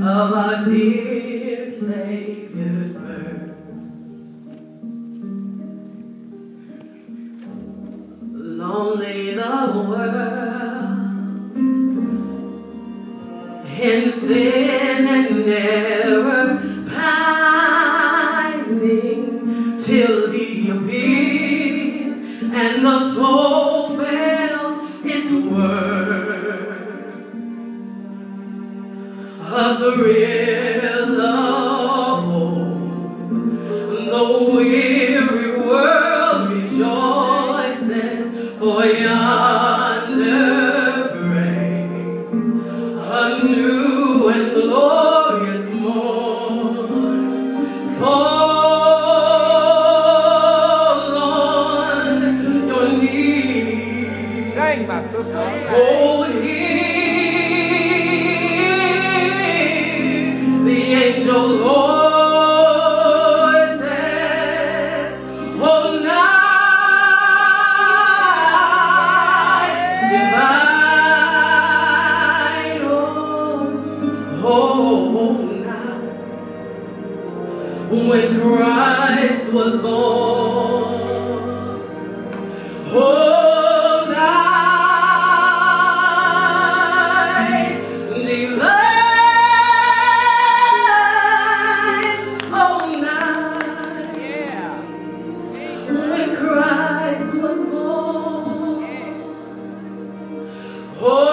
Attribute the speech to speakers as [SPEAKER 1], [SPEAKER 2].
[SPEAKER 1] of our dear Savior's birth. Lonely the world in sin and error pining till he appeared and the soul A thrill of hope, the weary world rejoices for yonder a new and glorious morn. Fall on your knees.
[SPEAKER 2] Sing, my sister.
[SPEAKER 1] Oh, when Christ was born. Oh, night. Oh, night when Christ was born. Oh,